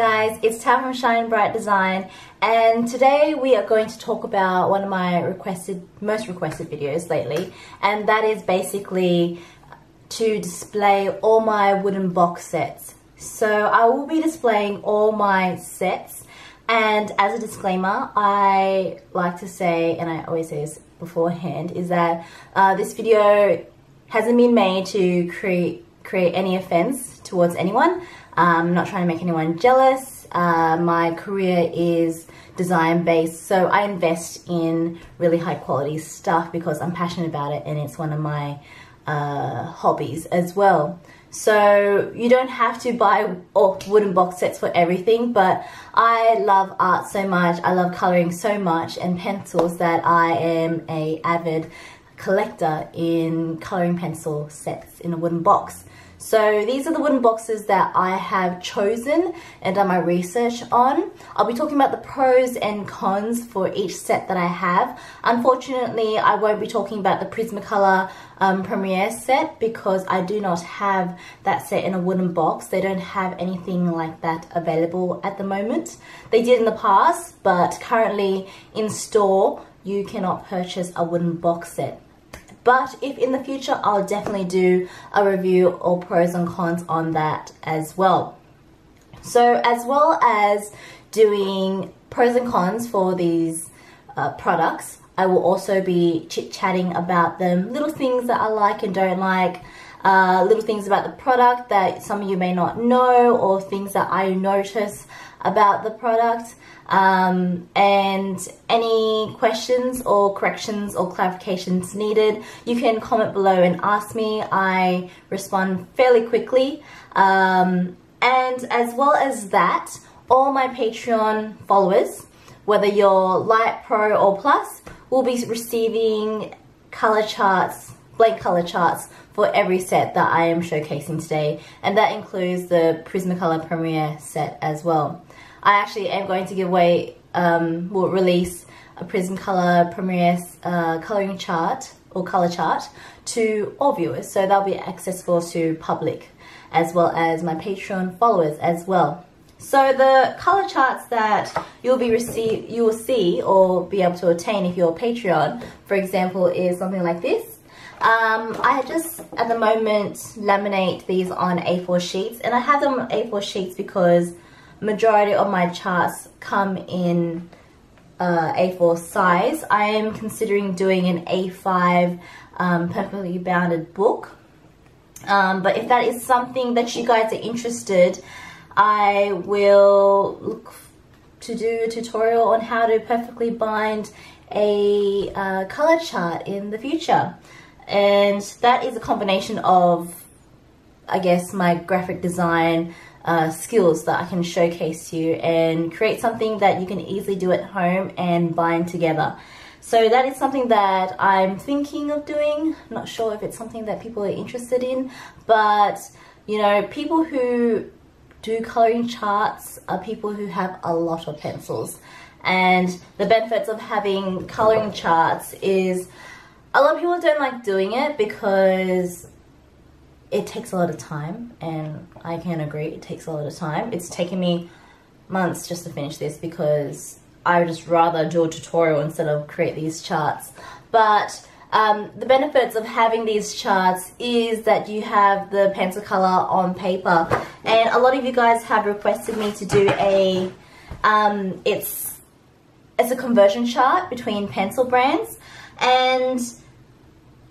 guys, it's Tam from Shine Bright Design and today we are going to talk about one of my requested, most requested videos lately and that is basically to display all my wooden box sets. So I will be displaying all my sets and as a disclaimer, I like to say, and I always say this beforehand, is that uh, this video hasn't been made to create create any offense towards anyone. I'm um, not trying to make anyone jealous. Uh, my career is design based, so I invest in really high quality stuff because I'm passionate about it and it's one of my uh, hobbies as well. So you don't have to buy wooden box sets for everything, but I love art so much, I love coloring so much and pencils that I am a avid collector in coloring pencil sets in a wooden box. So these are the wooden boxes that I have chosen and done my research on. I'll be talking about the pros and cons for each set that I have. Unfortunately, I won't be talking about the Prismacolor um, Premier set because I do not have that set in a wooden box. They don't have anything like that available at the moment. They did in the past, but currently in store, you cannot purchase a wooden box set. But if in the future, I'll definitely do a review or pros and cons on that as well. So as well as doing pros and cons for these uh, products, I will also be chit-chatting about them, little things that I like and don't like, uh, little things about the product that some of you may not know or things that I notice about the product um, and any questions or corrections or clarifications needed you can comment below and ask me. I respond fairly quickly. Um, and as well as that all my Patreon followers whether you're light pro or plus will be receiving color charts blank color charts for every set that I am showcasing today. And that includes the Prismacolor Premier set as well. I actually am going to give away, um, will release a Prismacolor Premier uh, coloring chart or color chart to all viewers. So that'll be accessible to public as well as my Patreon followers as well. So the color charts that you'll be receive, you will see or be able to attain if you're a Patreon, for example, is something like this. Um, I just, at the moment, laminate these on A4 sheets. And I have them on A4 sheets because majority of my charts come in uh, A4 size. I am considering doing an A5 um, perfectly bounded book. Um, but if that is something that you guys are interested, I will look to do a tutorial on how to perfectly bind a uh, color chart in the future. And that is a combination of, I guess, my graphic design, uh, skills that I can showcase you and create something that you can easily do at home and bind together. So that is something that I'm thinking of doing. Not sure if it's something that people are interested in, but you know, people who do coloring charts are people who have a lot of pencils. And the benefits of having coloring charts is a lot of people don't like doing it because it takes a lot of time and I can agree it takes a lot of time. It's taken me months just to finish this because I would just rather do a tutorial instead of create these charts. But um, the benefits of having these charts is that you have the pencil color on paper and a lot of you guys have requested me to do a um, it's it's a conversion chart between pencil brands and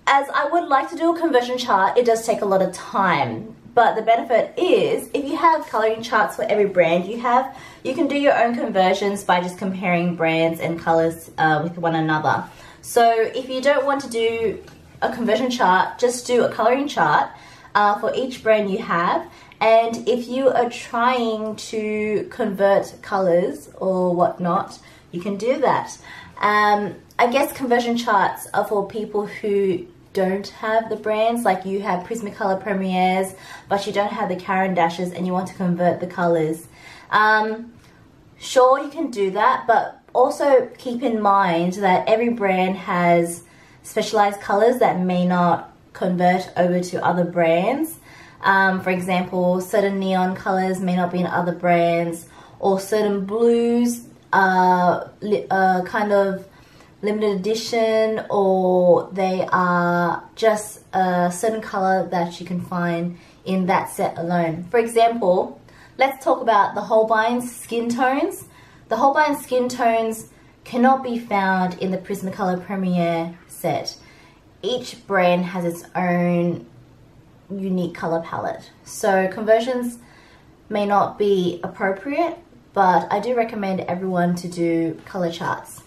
as I would like to do a conversion chart, it does take a lot of time. But the benefit is, if you have coloring charts for every brand you have, you can do your own conversions by just comparing brands and colors uh, with one another. So if you don't want to do a conversion chart, just do a coloring chart uh, for each brand you have. And if you are trying to convert colors or whatnot, you can do that. Um, I guess conversion charts are for people who don't have the brands, like you have Prismacolor Premiers, but you don't have the Caran d'Aches and you want to convert the colors. Um, sure, you can do that, but also keep in mind that every brand has specialized colors that may not convert over to other brands. Um, for example, certain neon colors may not be in other brands or certain blues are uh, kind of limited edition or they are just a certain color that you can find in that set alone. For example, let's talk about the Holbein skin tones. The Holbein skin tones cannot be found in the Prismacolor Premier set. Each brand has its own unique color palette. So conversions may not be appropriate, but I do recommend everyone to do color charts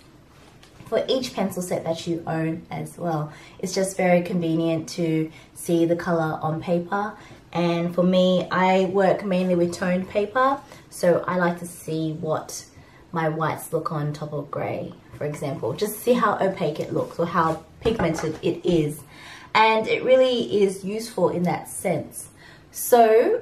for each pencil set that you own as well. It's just very convenient to see the color on paper. And for me, I work mainly with toned paper, so I like to see what my whites look on top of grey, for example. Just see how opaque it looks or how pigmented it is. And it really is useful in that sense. So,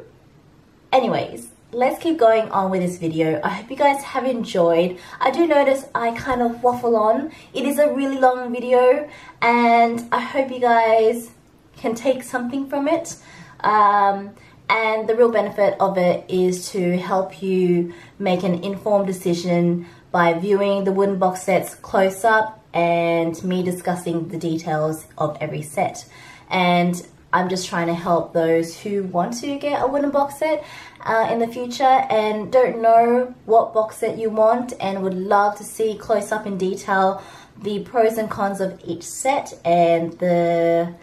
anyways, let's keep going on with this video. I hope you guys have enjoyed. I do notice I kind of waffle on. It is a really long video and I hope you guys can take something from it. Um, and the real benefit of it is to help you make an informed decision by viewing the wooden box sets close up and me discussing the details of every set. And I'm just trying to help those who want to get a wooden box set uh, in the future and don't know what box set you want and would love to see close up in detail the pros and cons of each set and the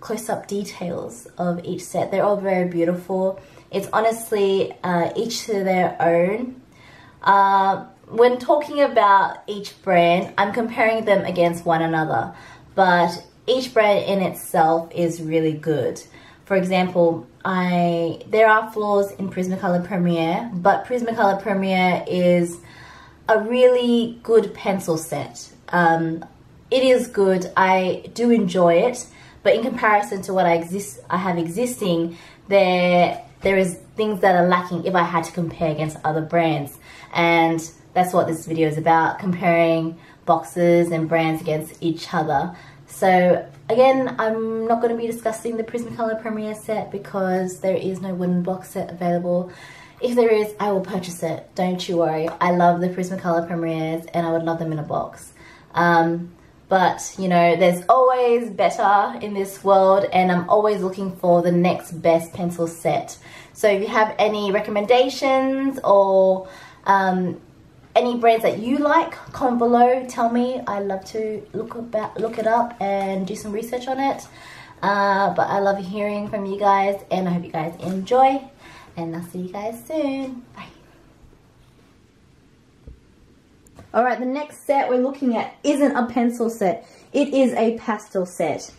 close-up details of each set. They're all very beautiful. It's honestly uh, each to their own. Uh, when talking about each brand, I'm comparing them against one another, but each brand in itself is really good. For example, I there are flaws in Prismacolor Premier, but Prismacolor Premier is a really good pencil set. Um, it is good. I do enjoy it, but in comparison to what I exist, I have existing, there there is things that are lacking if I had to compare against other brands, and that's what this video is about: comparing boxes and brands against each other. So again, I'm not going to be discussing the Prismacolor Premier set because there is no wooden box set available. If there is, I will purchase it. Don't you worry. I love the Prismacolor Premiers and I would love them in a box. Um, but, you know, there's always better in this world and I'm always looking for the next best pencil set. So if you have any recommendations or um, any brands that you like, comment below, tell me. I love to look about, look it up and do some research on it. Uh, but I love hearing from you guys and I hope you guys enjoy. And I'll see you guys soon. Bye. Alright, the next set we're looking at isn't a pencil set. It is a pastel set.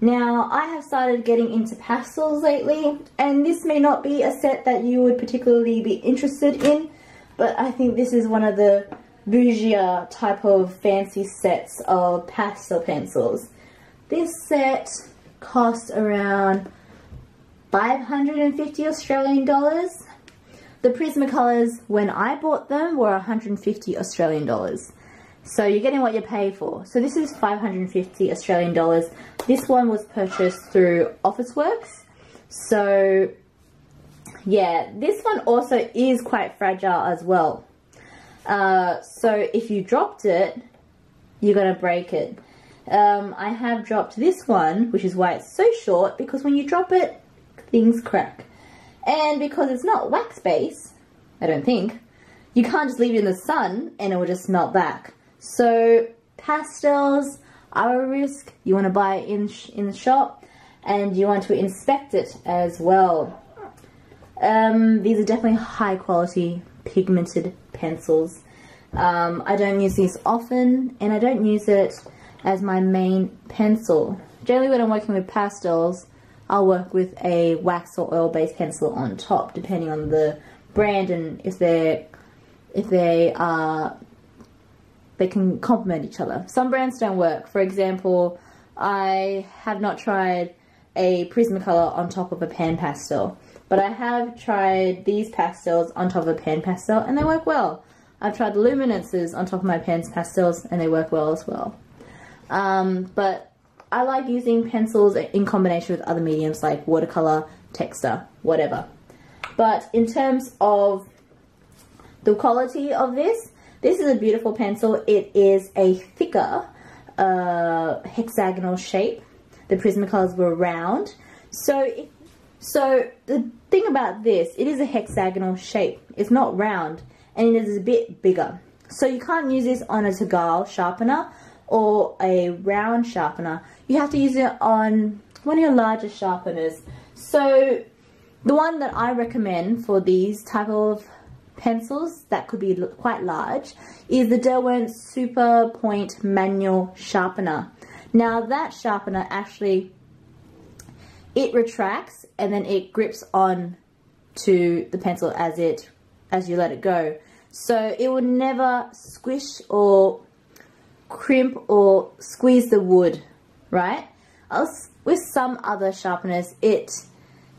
Now, I have started getting into pastels lately, and this may not be a set that you would particularly be interested in, but I think this is one of the bougier type of fancy sets of pastel pencils. This set cost around 550 Australian dollars. The Prismacolors, when I bought them, were 150 Australian dollars. So you're getting what you pay for. So this is 550 Australian dollars. This one was purchased through Officeworks. So yeah, this one also is quite fragile as well. Uh, so if you dropped it, you're going to break it. Um, I have dropped this one, which is why it's so short, because when you drop it, things crack. And because it's not wax base, I don't think, you can't just leave it in the sun and it will just melt back. So pastels are a risk. You want to buy it in, in the shop and you want to inspect it as well. Um, these are definitely high quality pigmented pencils. Um, I don't use these often and I don't use it as my main pencil. Generally when I'm working with pastels, I'll work with a wax or oil based pencil on top depending on the brand and if they're if they are they can complement each other. Some brands don't work. For example, I have not tried a Prismacolor on top of a pan pastel. But I have tried these pastels on top of a pan pastel and they work well. I've tried luminances on top of my pan pastels and they work well as well. Um, but I like using pencils in combination with other mediums like watercolor, texture, whatever. But in terms of the quality of this. This is a beautiful pencil. It is a thicker uh, hexagonal shape. The Prismacolors were round. So, so the thing about this, it is a hexagonal shape. It's not round and it is a bit bigger. So you can't use this on a Tagal sharpener or a round sharpener. You have to use it on one of your larger sharpeners. So the one that I recommend for these type of pencils that could be quite large is the Derwent Super Point Manual Sharpener. Now that sharpener actually, it retracts and then it grips on to the pencil as it as you let it go. So it will never squish or crimp or squeeze the wood, right? Else, with some other sharpeners, it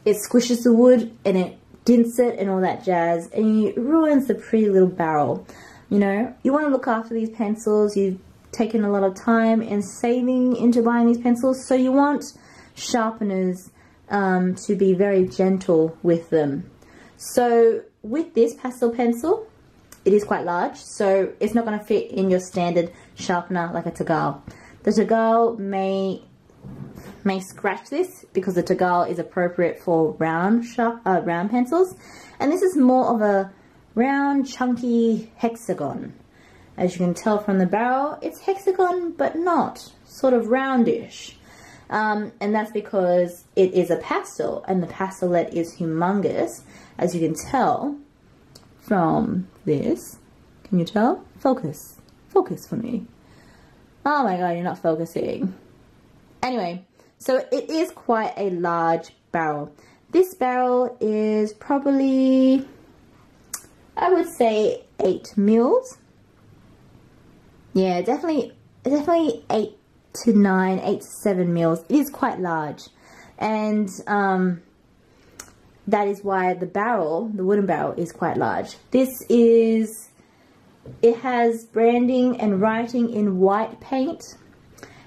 it squishes the wood and it dints it and all that jazz and it ruins the pretty little barrel. You know, you want to look after these pencils. You've taken a lot of time and saving into buying these pencils, so you want sharpeners um, to be very gentle with them. So with this pastel pencil, it is quite large, so it's not going to fit in your standard sharpener like a Tagal. The Tagal may may scratch this because the Tagal is appropriate for round sharp uh, round pencils, and this is more of a round, chunky hexagon. As you can tell from the barrel, it's hexagon but not sort of roundish. Um, and that's because it is a pastel, and the pastellette is humongous, as you can tell from this. Can you tell? Focus. Focus for me. Oh my god, you're not focusing. Anyway, so it is quite a large barrel. This barrel is probably, I would say, 8 mils. Yeah, definitely, definitely 8 to 9, 8 to 7 mils. It is quite large. And um, that is why the barrel, the wooden barrel, is quite large. This is, it has branding and writing in white paint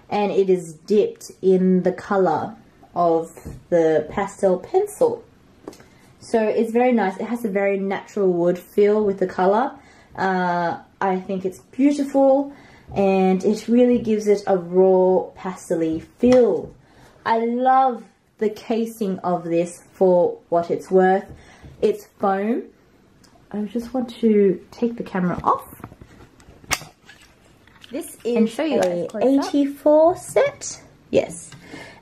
and it is dipped in the color of the pastel pencil. So it's very nice. It has a very natural wood feel with the color. Uh, I think it's beautiful and it really gives it a raw pastel feel. I love the casing of this for what it's worth. It's foam. I just want to take the camera off. This is and show you a 84 set. Yes,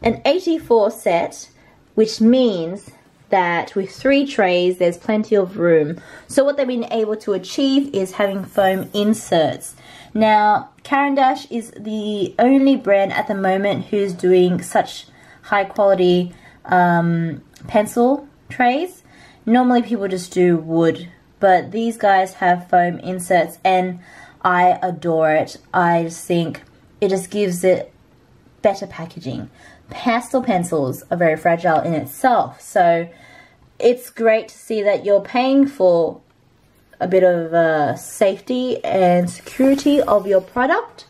an 84 set, which means that with three trays, there's plenty of room. So what they've been able to achieve is having foam inserts. Now, Caran d'Ache is the only brand at the moment who's doing such high quality um, pencil trays. Normally people just do wood, but these guys have foam inserts and I adore it. I just think it just gives it better packaging. Pastel pencils are very fragile in itself, so it's great to see that you're paying for a bit of uh, safety and security of your product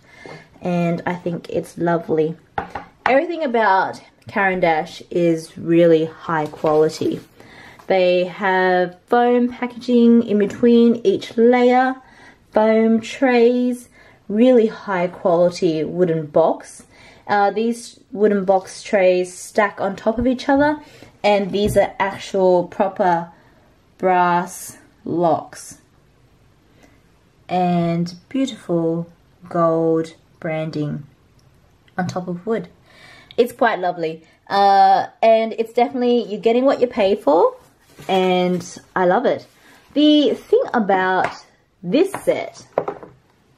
and I think it's lovely. Everything about Caran d'Ache is really high quality. They have foam packaging in between each layer, foam trays, really high quality wooden box. Uh, these wooden box trays stack on top of each other and these are actual proper brass locks and beautiful gold branding on top of wood. It's quite lovely. Uh, and it's definitely, you're getting what you pay for. And I love it. The thing about this set,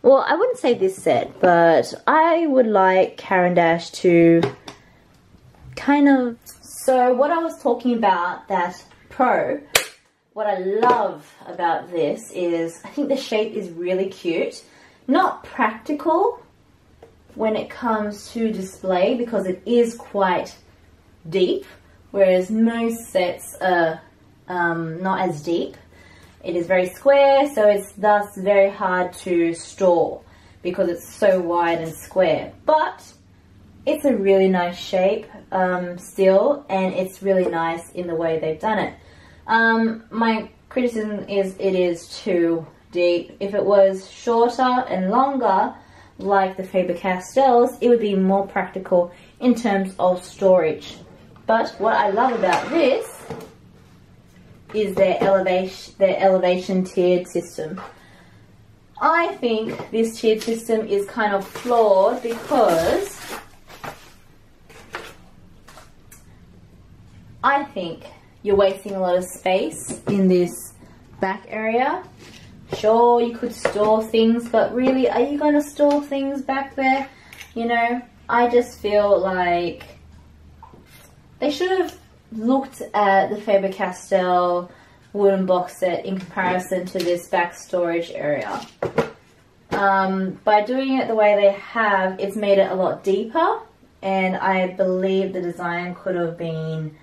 well, I wouldn't say this set, but I would like Caran d'Ache to kind of... So what I was talking about, that Pro, what I love about this is, I think the shape is really cute. Not practical, when it comes to display because it is quite deep, whereas most sets are um, not as deep. It is very square, so it's thus very hard to store because it's so wide and square. But it's a really nice shape um, still, and it's really nice in the way they've done it. Um, my criticism is it is too deep. If it was shorter and longer, like the Faber-Castells, it would be more practical in terms of storage. But what I love about this is their elevation, their elevation tiered system. I think this tiered system is kind of flawed because I think you're wasting a lot of space in this back area. Sure, you could store things, but really, are you going to store things back there? You know, I just feel like they should have looked at the Faber-Castell wooden box set in comparison to this back storage area. Um, by doing it the way they have, it's made it a lot deeper and I believe the design could have been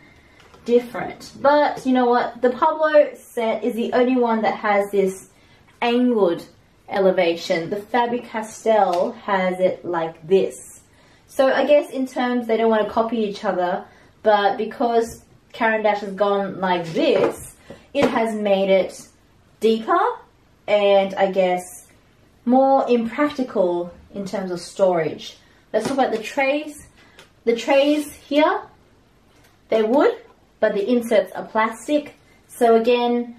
different. But you know what? The Pablo set is the only one that has this angled elevation. The Faber-Castell has it like this. So I guess in terms they don't want to copy each other, but because Caran d'Ache has gone like this, it has made it deeper and I guess more impractical in terms of storage. Let's talk about the trays. The trays here, they're wood, but the inserts are plastic. So again,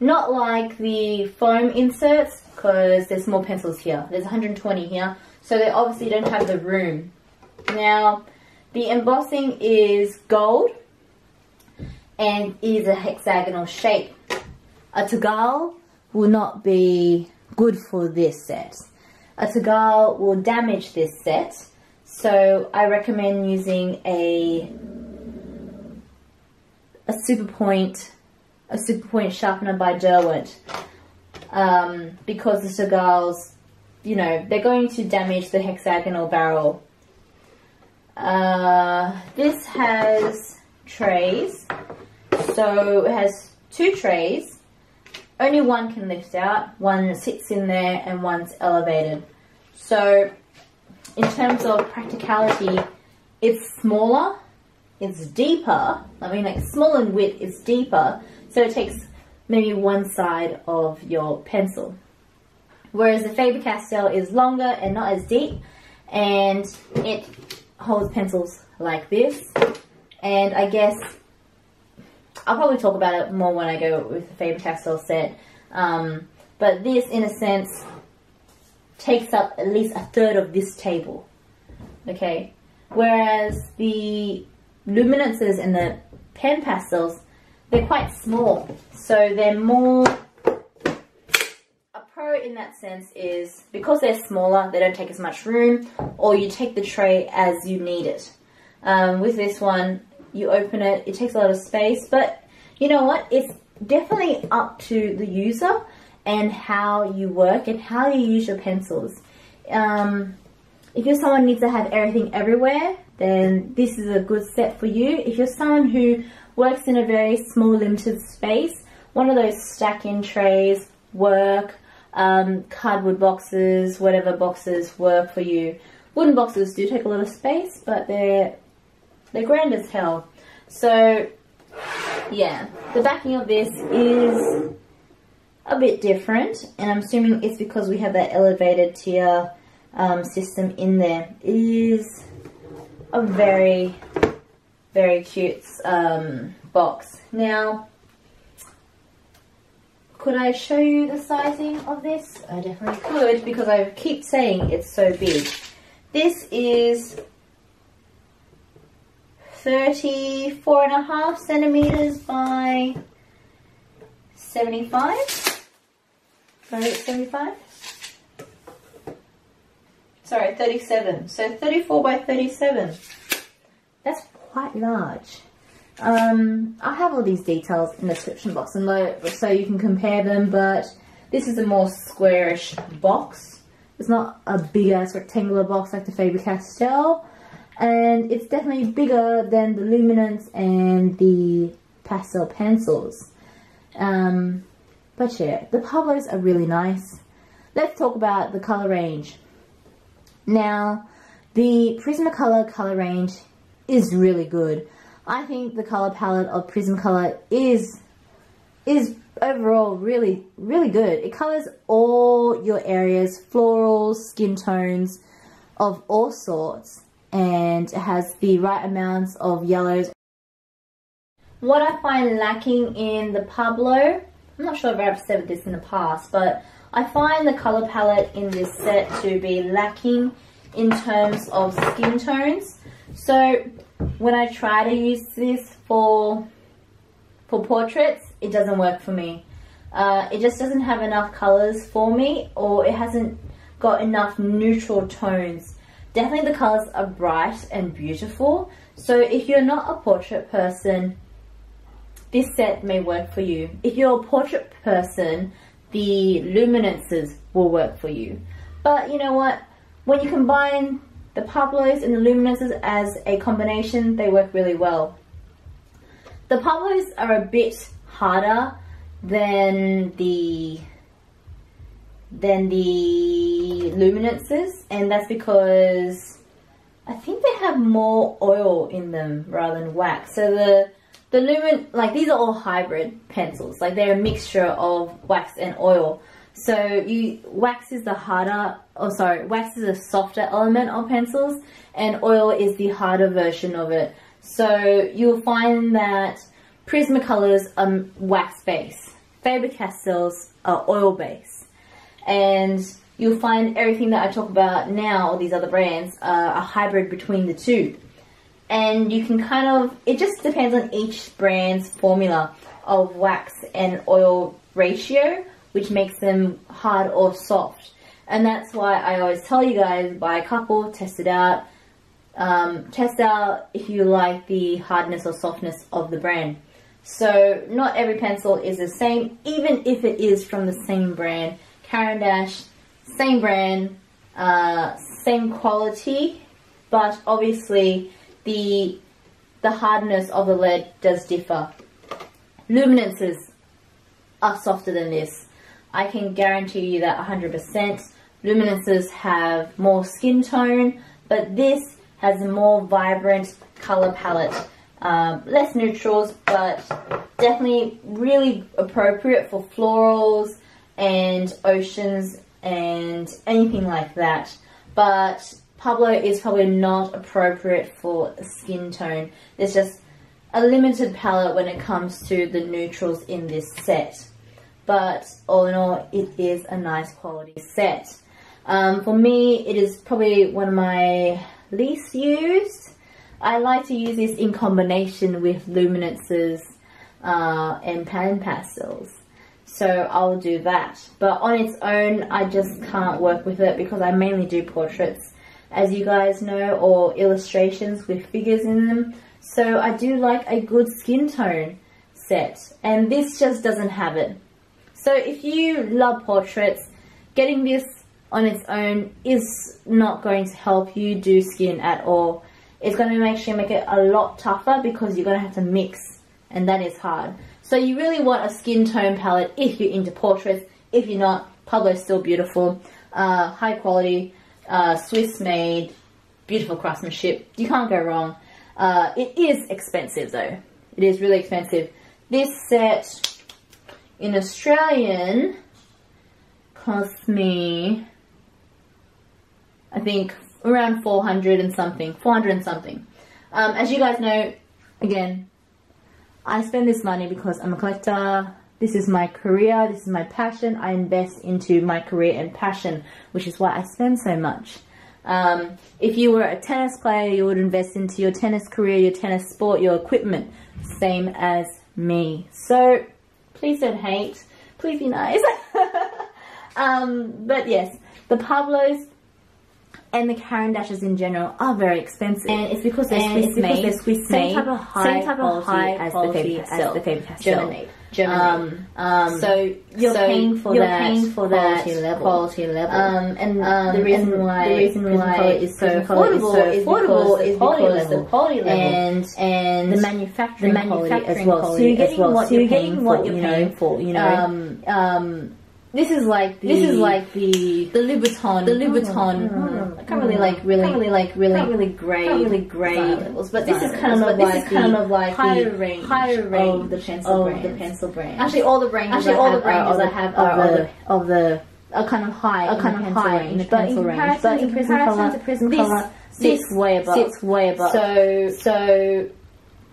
not like the foam inserts because there's more pencils here. There's 120 here, so they obviously don't have the room. Now, the embossing is gold and is a hexagonal shape. A Tagal will not be good for this set. A Tagal will damage this set, so I recommend using a a super point a super point sharpener by Derwent um, because the Tagals, you know, they're going to damage the hexagonal barrel. Uh, this has trays so it has two trays. Only one can lift out. One sits in there and one's elevated. So in terms of practicality, it's smaller, it's deeper. I mean like small in width, it's deeper. So it takes maybe one side of your pencil. Whereas the Faber-Castell is longer and not as deep and it holds pencils like this. And I guess I'll probably talk about it more when I go with the Faber-Castell set. Um, but this, in a sense, takes up at least a third of this table. Okay? Whereas the luminances and the pen pastels, they're quite small. So they're more... A pro in that sense is, because they're smaller, they don't take as much room, or you take the tray as you need it. Um, with this one, you open it, it takes a lot of space, but you know what? It's definitely up to the user and how you work and how you use your pencils. Um, if you're someone who needs to have everything everywhere, then this is a good set for you. If you're someone who works in a very small limited space, one of those stack-in trays work, um, cardboard boxes, whatever boxes work for you. Wooden boxes do take a lot of space, but they're they're grand as hell. So yeah, the backing of this is a bit different and I'm assuming it's because we have that elevated tier um, system in there. It is a very, very cute um, box. Now, could I show you the sizing of this? I definitely could because I keep saying it's so big. This is 34 and a half centimeters by 75. Sorry, 75? Sorry, 37. So 34 by 37. That's quite large. Um, i have all these details in the description box and so you can compare them, but this is a more squarish box. It's not a big ass rectangular box like the Faber-Castell and it's definitely bigger than the luminance and the pastel pencils um, but yeah the Pablos are really nice let's talk about the color range now the Prismacolor color range is really good I think the color palette of Prismacolor is is overall really, really good. It covers all your areas, florals, skin tones of all sorts, and it has the right amounts of yellows. What I find lacking in the Pablo, I'm not sure if I've said this in the past, but I find the color palette in this set to be lacking in terms of skin tones. So when I try to use this for for portraits, it doesn't work for me. Uh, it just doesn't have enough colors for me or it hasn't got enough neutral tones. Definitely the colors are bright and beautiful. So if you're not a portrait person, this set may work for you. If you're a portrait person, the luminances will work for you. But you know what? When you combine the Pablos and the luminances as a combination, they work really well. The Pablos are a bit harder than the than the luminances and that's because I think they have more oil in them rather than wax. So the the lumen like these are all hybrid pencils. Like they're a mixture of wax and oil. So you wax is the harder oh sorry, wax is a softer element of pencils and oil is the harder version of it. So you'll find that Prismacolors are wax base. Faber-Castells are oil base. And you'll find everything that I talk about now, these other brands, uh, are a hybrid between the two. And you can kind of, it just depends on each brand's formula of wax and oil ratio, which makes them hard or soft. And that's why I always tell you guys, buy a couple, test it out. Um, test out if you like the hardness or softness of the brand. So not every pencil is the same, even if it is from the same brand. Caran d'Ache, same brand, uh, same quality, but obviously the the hardness of the lead does differ. Luminances are softer than this. I can guarantee you that 100%. Luminances have more skin tone, but this has a more vibrant color palette. Um, less neutrals, but definitely really appropriate for florals and oceans and anything like that. But Pablo is probably not appropriate for skin tone. There's just a limited palette when it comes to the neutrals in this set. But all in all, it is a nice quality set. Um, for me, it is probably one of my least used. I like to use this in combination with luminances uh, and pan pastels. So I'll do that. But on its own, I just can't work with it because I mainly do portraits, as you guys know, or illustrations with figures in them. So I do like a good skin tone set, and this just doesn't have it. So if you love portraits, getting this on its own is not going to help you do skin at all it's going to make actually make it a lot tougher because you're going to have to mix and that is hard. So you really want a skin tone palette if you're into portraits. If you're not, Pablo's still beautiful. Uh, high quality, uh, Swiss made, beautiful craftsmanship. You can't go wrong. Uh, it is expensive though. It is really expensive. This set in Australian cost me, I think around 400 and something, 400 and something. Um, as you guys know, again, I spend this money because I'm a collector. This is my career. This is my passion. I invest into my career and passion, which is why I spend so much. Um, if you were a tennis player, you would invest into your tennis career, your tennis sport, your equipment. Same as me. So, please don't hate. Please be nice. um, but yes, the Pablos and the Caran d'Aches in general are very expensive. And it's because they're and Swiss made. They're Swiss same made. type of high same type of quality high as the quality as the Faber-Castell. German made. Um, um, So you're so paying for you're that paying for that quality level. quality level. Um, and Um, the reason and why the reason why is so affordable is so affordable because is the quality because level the quality level and and the manufacturing, the quality as well. quality so you're getting well. what So you're getting for, what you're you paying for, you know. Um, um, This is like the, This is like the the Louboutin. the Louboutin. Mm. I can't really like really can't really like really can't really grade can't really grade levels, but this is kind of like this is kind the of like higher range higher range of the pencil of the pencil brands. Actually, all the ranges Actually, all the ranges I have are of the the of the are kind of high, in kind of high range, in the pencil in range, comparison but in comparison to Prismacolor, this sits way above. sits way above. So so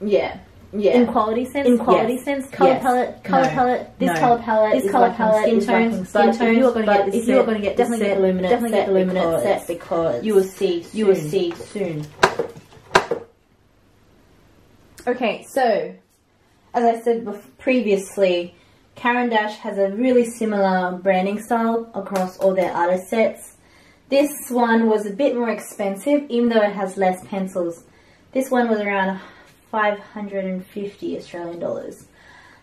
yeah, yeah. in quality sense, In quality yes. sense, color yes. palette, color No. palette, this No. color palette, This lacking palette skin tones. skin But if you are going to tones, get if you are going to get definitely this get set, luminance, definitely set get luminance because set because you will see, you will see soon. Okay, so as I said previously, Caran d'Ache has a really similar branding style across all their artist sets. This one was a bit more expensive, even though it has less pencils. This one was around 550 Australian dollars.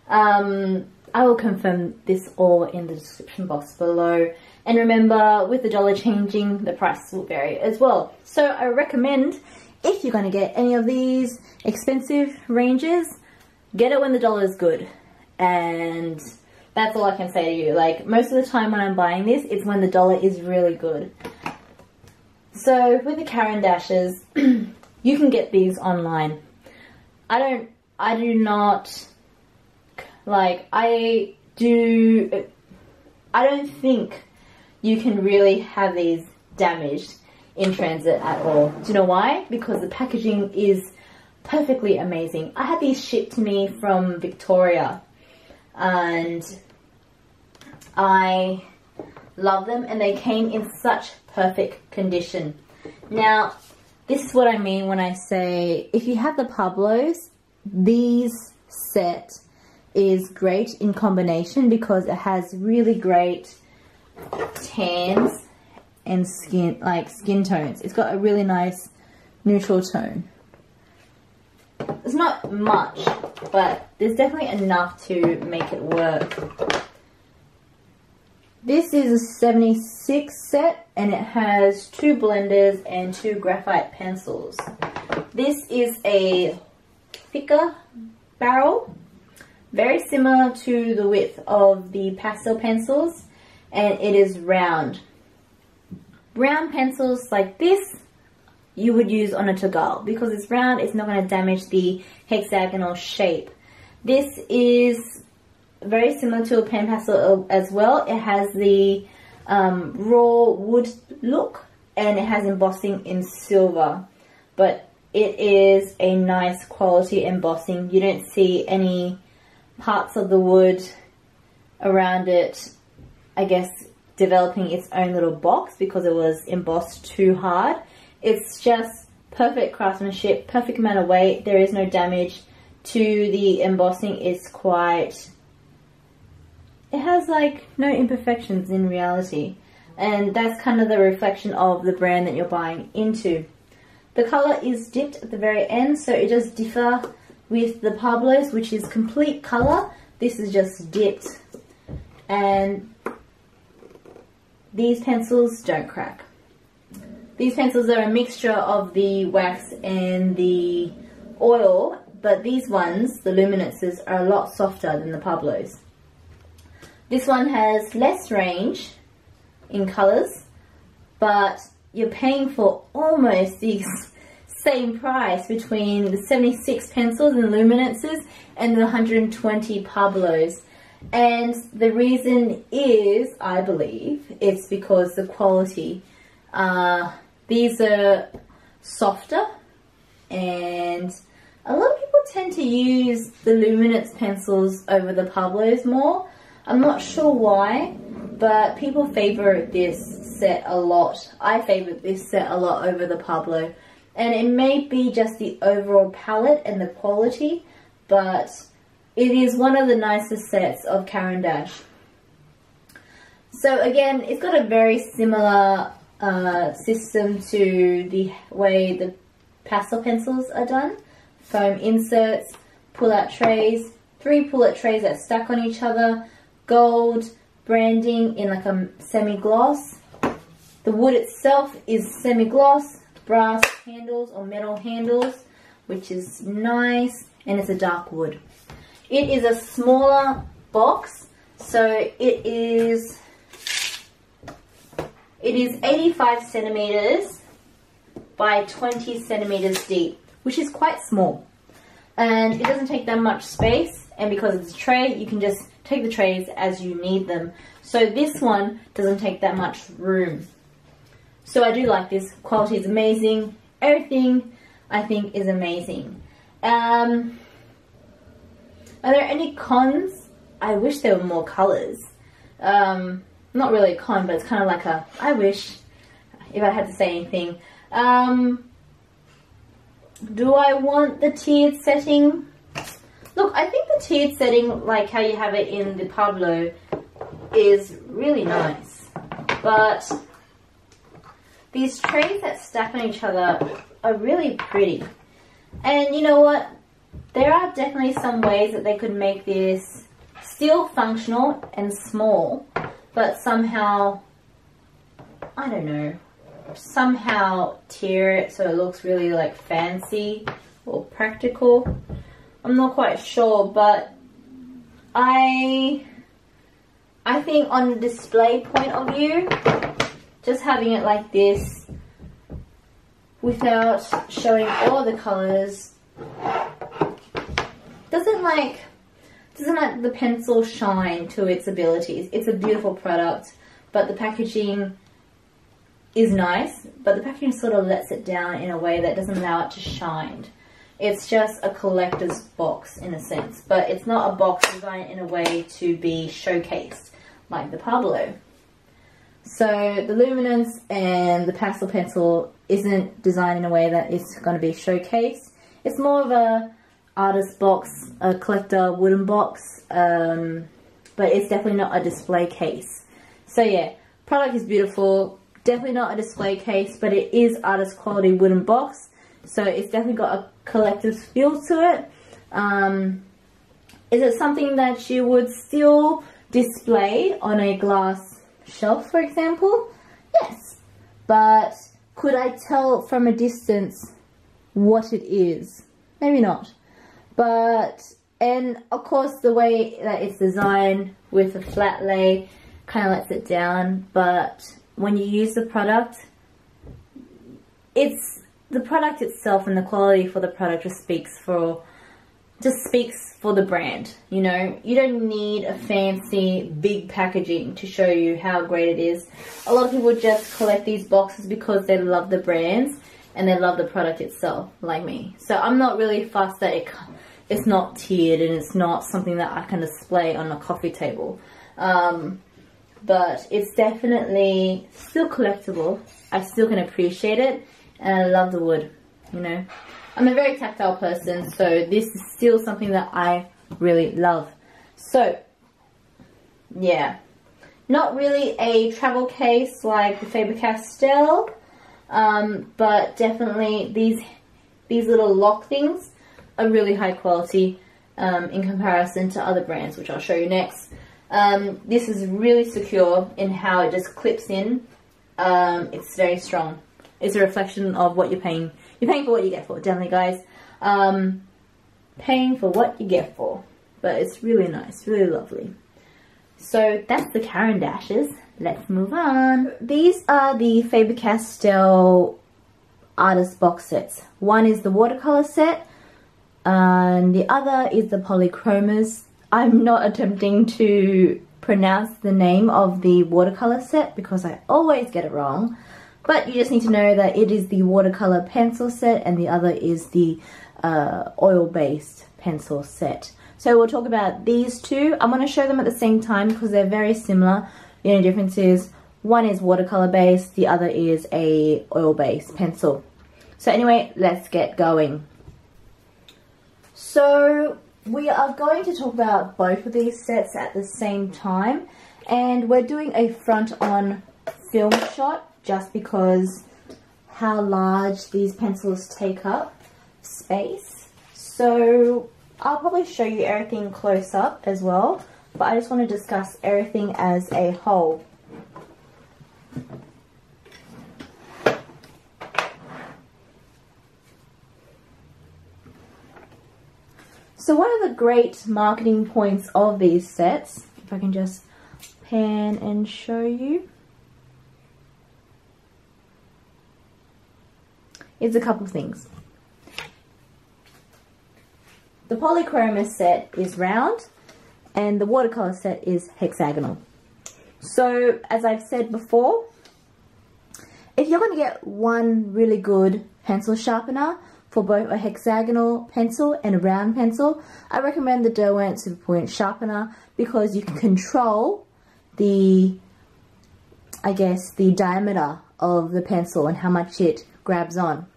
Um, I will confirm this all in the description box below. And remember, with the dollar changing, the prices will vary as well. So I recommend, if you're going to get any of these expensive ranges, get it when the dollar is good. And that's all I can say to you. Like, most of the time when I'm buying this, it's when the dollar is really good. So, with the Caran d'Aches, you can get these online. I don't, I do not, like, I do, I don't think you can really have these damaged in transit at all. Do you know why? Because the packaging is perfectly amazing. I had these shipped to me from Victoria and I love them and they came in such perfect condition. Now, this is what I mean when I say if you have the Pablos, these set is great in combination because it has really great tans and skin like skin tones. It's got a really nice neutral tone. It's not much, but there's definitely enough to make it work. This is a 76 set and it has two blenders and two graphite pencils. This is a thicker barrel, very similar to the width of the pastel pencils and it is round. Round pencils like this you would use on a Tagal because it's round, it's not going to damage the hexagonal shape. This is very similar to a pen pastel as well. It has the um, raw wood look and it has embossing in silver, but it is a nice quality embossing. You don't see any parts of the wood around it, I guess, developing its own little box because it was embossed too hard. It's just perfect craftsmanship, perfect amount of weight. There is no damage to the embossing. It's quite it has like no imperfections in reality and that's kind of the reflection of the brand that you're buying into. The color is dipped at the very end so it does differ with the Pablos which is complete color. This is just dipped and these pencils don't crack. These pencils are a mixture of the wax and the oil but these ones, the luminances, are a lot softer than the Pablos. This one has less range in colours, but you're paying for almost the same price between the 76 pencils and luminances and the 120 Pablos. And the reason is, I believe, it's because the quality. Uh, these are softer and a lot of people tend to use the luminance pencils over the Pablos more. I'm not sure why, but people favor this set a lot. I favor this set a lot over the Pablo. And it may be just the overall palette and the quality, but it is one of the nicest sets of Caran d'Ache. So again, it's got a very similar uh, system to the way the pastel pencils are done. Foam inserts, pull-out trays, three pull-out trays that stack on each other, gold branding in like a semi-gloss. The wood itself is semi-gloss, brass handles or metal handles, which is nice, and it's a dark wood. It is a smaller box, so it is It is 85 centimeters by 20 centimeters deep, which is quite small. And it doesn't take that much space, and because it's a tray, you can just take the trays as you need them. So this one doesn't take that much room. So I do like this. Quality is amazing. Everything I think is amazing. Um, are there any cons? I wish there were more colors. Um, not really a con, but it's kind of like a I wish if I had to say anything. Um, do I want the tiered setting? Look, I think the tiered setting, like how you have it in the Pablo, is really nice. But these trays that stack on each other are really pretty. And you know what? There are definitely some ways that they could make this still functional and small, but somehow, I don't know, somehow tier it so it looks really like fancy or practical. I'm not quite sure, but I I think on the display point of view, just having it like this without showing all the colors doesn't like doesn't like the pencil shine to its abilities. It's a beautiful product, but the packaging is nice, but the packaging sort of lets it down in a way that doesn't allow it to shine. It's just a collector's box in a sense, but it's not a box designed in a way to be showcased like the Pablo. So the luminance and the pastel pencil isn't designed in a way that it's going to be showcased. It's more of a artist box, a collector wooden box, um, but it's definitely not a display case. So yeah, product is beautiful, Definitely not a display case, but it is artist quality wooden box. So it's definitely got a collector's feel to it. Um, is it something that you would still display on a glass shelf, for example? Yes. But could I tell from a distance what it is? Maybe not. But, and of course the way that it's designed with a flat lay kind of lets it down, but when you use the product, it's the product itself and the quality for the product just speaks for just speaks for the brand. You know, you don't need a fancy big packaging to show you how great it is. A lot of people just collect these boxes because they love the brands and they love the product itself, like me. So I'm not really fussed that it, it's not tiered and it's not something that I can display on a coffee table. Um, but it's definitely still collectible. I still can appreciate it and I love the wood, you know. I'm a very tactile person, so this is still something that I really love. So, yeah. Not really a travel case like the Faber-Castell, um, but definitely these these little lock things are really high quality um, in comparison to other brands, which I'll show you next. Um, this is really secure in how it just clips in. Um, it's very strong. It's a reflection of what you're paying. You're paying for what you get for, definitely guys. Um, paying for what you get for. But it's really nice, really lovely. So that's the Caran d'Aches. Let's move on. These are the Faber-Castell artist box sets. One is the watercolor set and the other is the polychromos I'm not attempting to pronounce the name of the watercolor set because I always get it wrong. But you just need to know that it is the watercolor pencil set and the other is the uh, oil-based pencil set. So we'll talk about these two. I'm going to show them at the same time because they're very similar. The only difference is one is watercolor based, the other is a oil-based pencil. So anyway, let's get going. So we are going to talk about both of these sets at the same time and we're doing a front on film shot just because how large these pencils take up space. So I'll probably show you everything close up as well but I just want to discuss everything as a whole. So one of the great marketing points of these sets, if I can just pan and show you, here's a couple of things. The polychromos set is round and the watercolor set is hexagonal. So as I've said before, if you're going to get one really good pencil sharpener for both a hexagonal pencil and a round pencil, I recommend the Derwent Superpoint Sharpener because you can control the, I guess, the diameter of the pencil and how much it grabs on.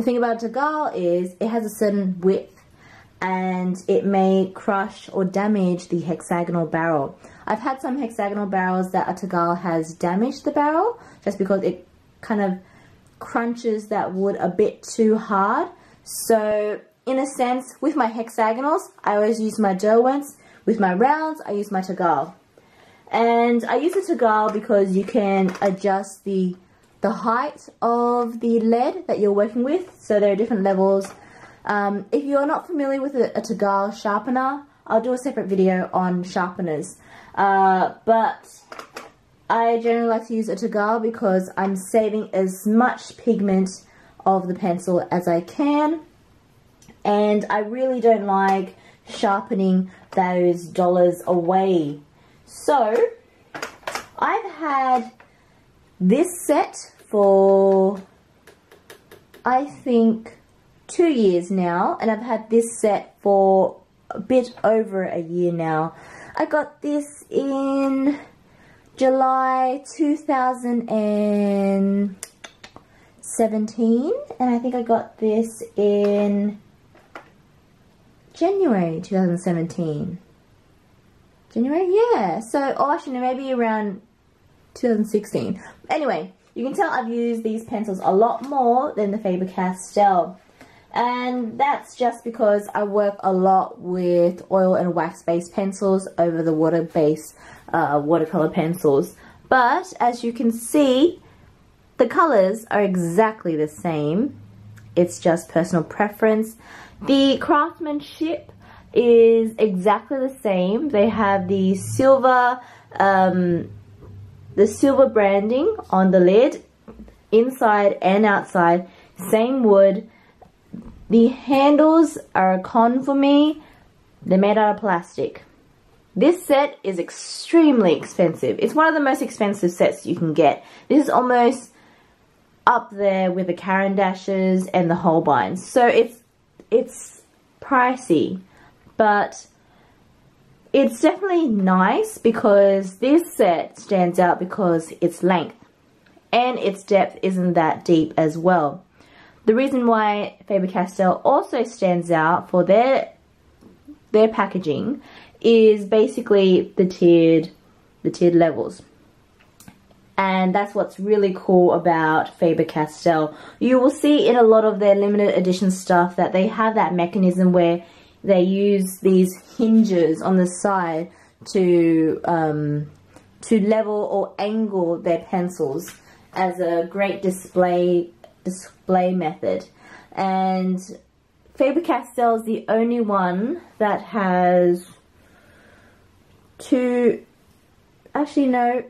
The thing about Tagal is it has a certain width and it may crush or damage the hexagonal barrel. I've had some hexagonal barrels that a Tagal has damaged the barrel just because it kind of crunches that wood a bit too hard. So in a sense, with my hexagonals, I always use my Derwents. With my rounds, I use my Tagal. And I use a Tagal because you can adjust the the height of the lead that you're working with. So there are different levels um, if you're not familiar with a, a Tagal sharpener, I'll do a separate video on sharpeners. Uh, but I generally like to use a Tagal because I'm saving as much pigment of the pencil as I can. And I really don't like sharpening those dollars away. So, I've had this set for, I think, two years now and I've had this set for a bit over a year now. I got this in July 2017 and I think I got this in January 2017. January? Yeah. So, oh actually maybe around 2016. Anyway, you can tell I've used these pencils a lot more than the Faber-Castell and that's just because I work a lot with oil and wax based pencils over the water based uh, watercolor pencils. But as you can see the colors are exactly the same. It's just personal preference. The craftsmanship is exactly the same. They have the silver um, the silver branding on the lid inside and outside same wood the handles are a con for me. They're made out of plastic. This set is extremely expensive. It's one of the most expensive sets you can get. This is almost up there with the Caran d'Aches and the Holbeins. So it's it's pricey, but it's definitely nice because this set stands out because its length and its depth isn't that deep as well. The reason why Faber-Castell also stands out for their their packaging is basically the tiered the tiered levels. And that's what's really cool about Faber-Castell. You will see in a lot of their limited edition stuff that they have that mechanism where they use these hinges on the side to um, to level or angle their pencils as a great display display method. And Faber-Castell is the only one that has two, actually no,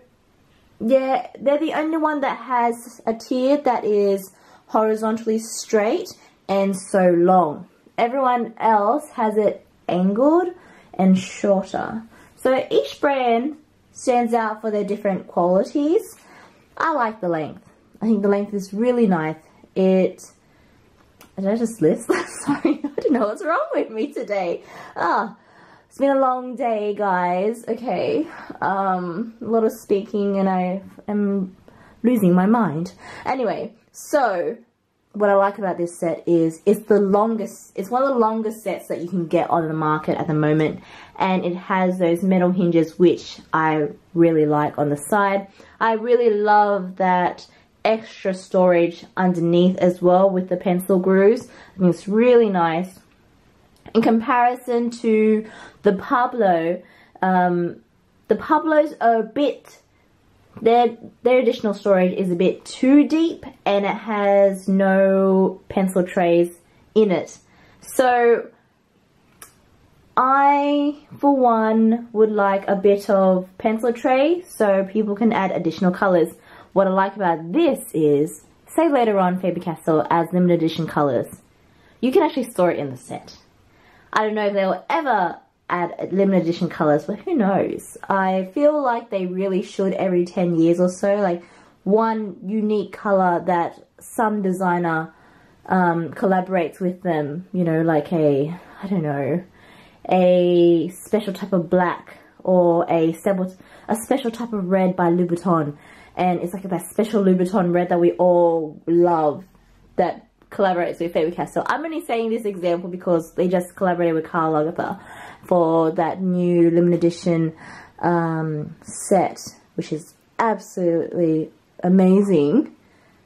yeah, they're the only one that has a tier that is horizontally straight and so long. Everyone else has it angled and shorter. So each brand stands out for their different qualities. I like the length. I think the length is really nice. It, did I just list? Sorry, I don't know what's wrong with me today. Ah, it's been a long day, guys. Okay, um, a lot of speaking and I am losing my mind. Anyway, so what I like about this set is it's the longest, it's one of the longest sets that you can get on the market at the moment. And it has those metal hinges, which I really like on the side. I really love that extra storage underneath as well with the pencil grooves. I think it's really nice. In comparison to the Pablo, um, the Pablos are a bit, their, their additional storage is a bit too deep and it has no pencil trays in it. So I, for one, would like a bit of pencil tray so people can add additional colors. What I like about this is say later on Faber-Castell as limited edition colors, you can actually store it in the set. I don't know if they'll ever add limited edition colors, but who knows? I feel like they really should every 10 years or so, like one unique color that some designer um, collaborates with them, you know, like a, I don't know, a special type of black or a, a special type of red by Louboutin. And it's like that special Louboutin red that we all love that collaborates with Faber-Castell. I'm only saying this example because they just collaborated with Karl Lagerfeld for that new limited edition um, set, which is absolutely amazing.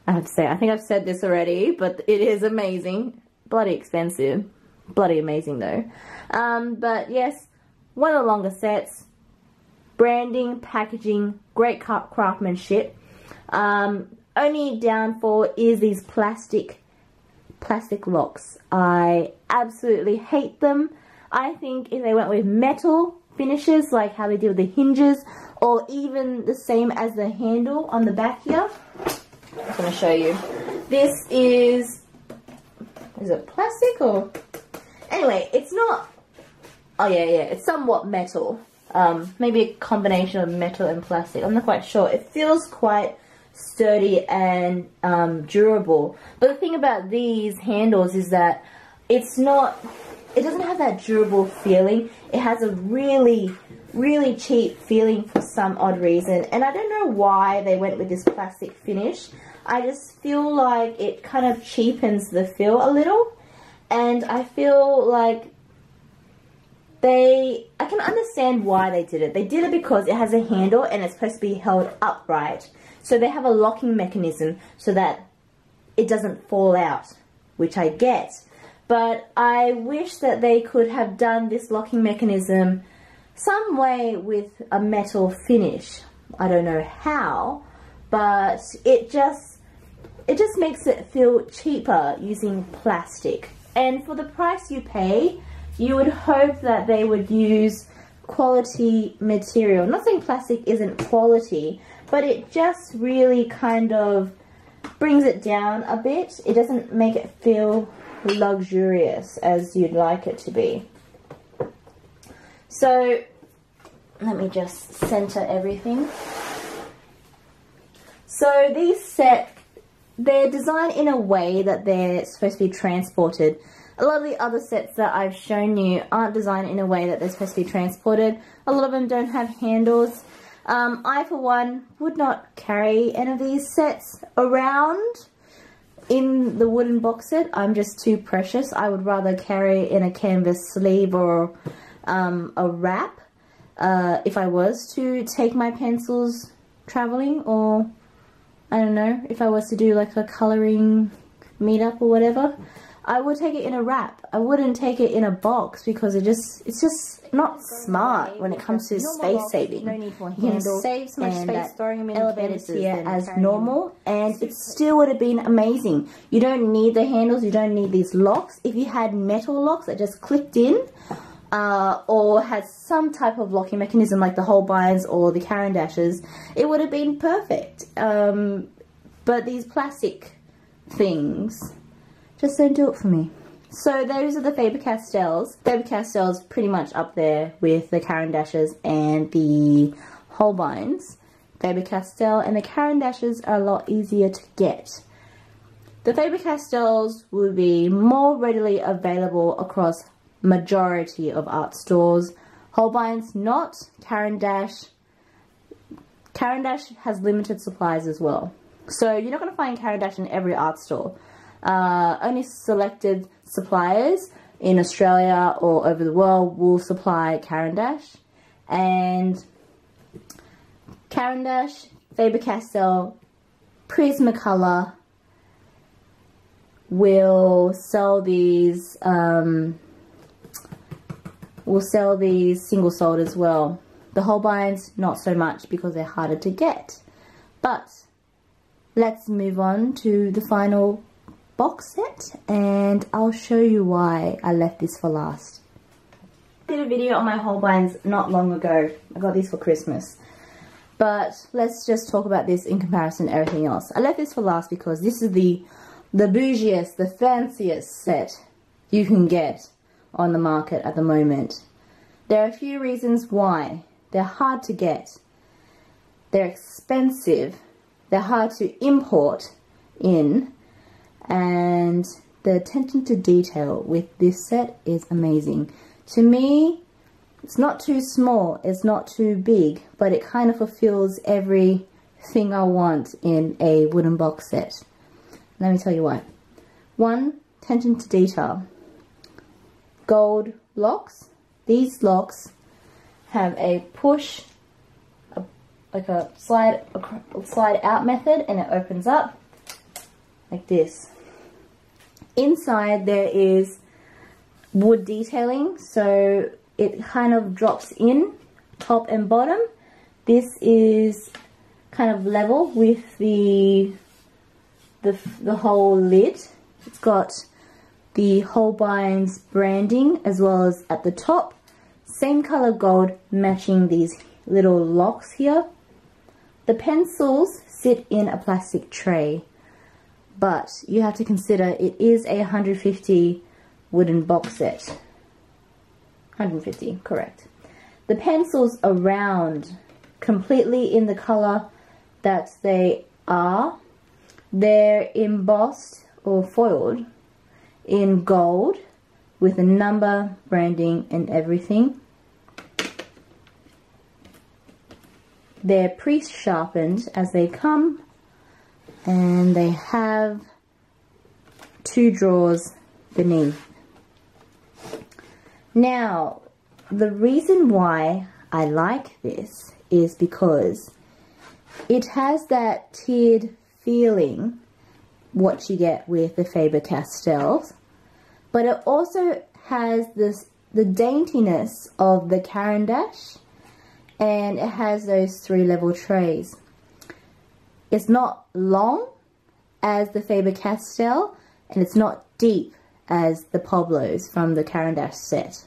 I have to say, I think I've said this already, but it is amazing. Bloody expensive. Bloody amazing though. Um, but yes, one of the longer sets. Branding, packaging, great craftsmanship. Um, only downfall is these plastic plastic locks. I absolutely hate them. I think if they went with metal finishes like how they did with the hinges or even the same as the handle on the back here. I'm going to show you. This is, is it plastic or? Anyway, it's not, oh yeah, yeah, it's somewhat metal. Um, maybe a combination of metal and plastic. I'm not quite sure. It feels quite sturdy and um, durable. But the thing about these handles is that it's not, it doesn't have that durable feeling. It has a really, really cheap feeling for some odd reason. And I don't know why they went with this plastic finish. I just feel like it kind of cheapens the feel a little. And I feel like they, I can understand why they did it. They did it because it has a handle and it's supposed to be held upright. So they have a locking mechanism so that it doesn't fall out, which I get. But I wish that they could have done this locking mechanism some way with a metal finish. I don't know how, but it just it just makes it feel cheaper using plastic. And for the price you pay, you would hope that they would use quality material. Not saying plastic isn't quality, but it just really kind of brings it down a bit. It doesn't make it feel luxurious as you'd like it to be. So, let me just center everything. So these set, they're designed in a way that they're supposed to be transported a lot of the other sets that I've shown you aren't designed in a way that they're supposed to be transported. A lot of them don't have handles. Um, I, for one, would not carry any of these sets around in the wooden box set. I'm just too precious. I would rather carry in a canvas sleeve or um, a wrap uh, if I was to take my pencils traveling or I don't know, if I was to do like a colouring meetup or whatever. I would take it in a wrap. I wouldn't take it in a box because it just it's just not smart when it comes to space saving. No need for handles. You save so much space throwing them in elevators here as normal, and it still would have been amazing. You don't need the handles. You don't need these locks. If you had metal locks that just clicked in. Uh, or had some type of locking mechanism like the Holbeins or the Caran d'Aches, it would have been perfect. Um, but these plastic things just don't do it for me. So those are the Faber-Castells. Faber-Castell's pretty much up there with the Caran d'Aches and the Holbeins. Faber-Castell and the Caran d'Aches are a lot easier to get. The Faber-Castells will be more readily available across majority of art stores. Holbein's not. Caran d'Ache. Caran d'Ache has limited supplies as well. So you're not going to find Caran d'Ache in every art store uh, only selected suppliers in Australia or over the world will supply Caran d'Ache and Caran d'Ache, Faber-Castell, Prismacolor will sell these um, will sell these single sold as well. The Holbeins not so much because they're harder to get. But let's move on to the final box set and I'll show you why I left this for last. Did a video on my Holbeins not long ago. I got these for Christmas. But let's just talk about this in comparison to everything else. I left this for last because this is the the bougiest, the fanciest set you can get on the market at the moment. There are a few reasons why. They're hard to get. They're expensive. They're hard to import in. And the attention to detail with this set is amazing. To me, it's not too small, it's not too big, but it kind of fulfills everything I want in a wooden box set. Let me tell you why. One, attention to detail. Gold locks. These locks have a push, a, like a slide, a slide out method, and it opens up like this. Inside there is wood detailing, so it kind of drops in top and bottom. This is kind of level with the the, the whole lid. It's got the Holbein's branding as well as at the top. Same color gold matching these little locks here. The pencils sit in a plastic tray, but you have to consider it is a 150 wooden box set. 150, correct. The pencils are round, completely in the color that they are they're embossed or foiled in gold with a number, branding and everything. They're pre-sharpened as they come and they have two drawers beneath. Now, the reason why I like this is because it has that tiered feeling what you get with the Faber-Castells, but it also has this the daintiness of the Caran d'Ache and it has those three level trays. It's not long as the Faber-Castell and it's not deep as the Pablos from the Caran d'Ache set.